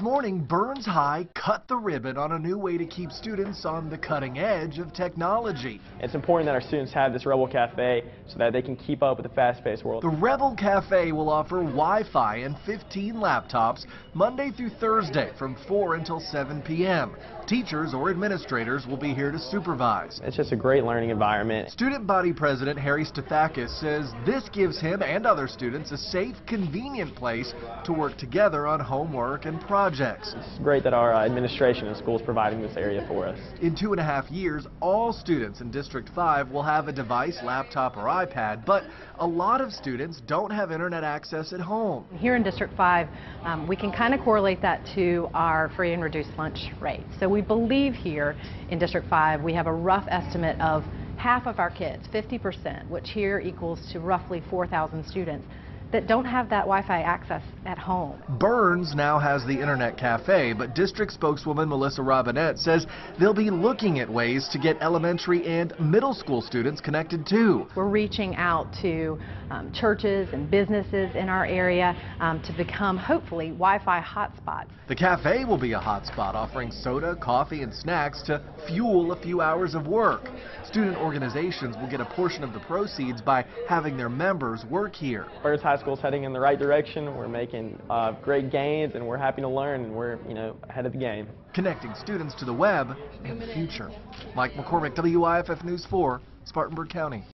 morning, Byrnes High cut the ribbon on a new way to keep students on the cutting edge of technology. It's important that our students have this Rebel Cafe so that they can keep up with the fast-paced world. The Rebel Cafe will offer Wi-Fi and 15 laptops Monday through Thursday from 4 until 7 p.m. Teachers or administrators will be here to supervise. It's just a great learning environment. Student body president Harry Stathakis says this gives him and other students a safe, convenient place to work together on homework and projects. It's great that our uh, administration and school is providing this area for us. In two and a half years, all students in District 5 will have a device, laptop, or iPad, but a lot of students don't have internet access at home. Here in District 5, um, we can kind of correlate that to our free and reduced lunch rate. So we believe here in District 5 we have a rough estimate of half of our kids, 50%, which here equals to roughly 4,000 students, that don't have that Wi-Fi access at home. Byrnes now has the Internet Cafe, but district spokeswoman Melissa Robinette says they'll be looking at ways to get elementary and middle school students connected too. We're reaching out to um, churches and businesses in our area um, to become, hopefully, Wi-Fi hotspots. The cafe will be a hotspot offering soda, coffee, and snacks to fuel a few hours of work. Student organizations will get a portion of the proceeds by having their members work here. Byrnes High School is heading in the right direction. We're making uh, great gains, and we're happy to learn, and we're you know ahead of the game. Connecting students to the web and the future. Mike McCormick, WYFF News 4, Spartanburg County.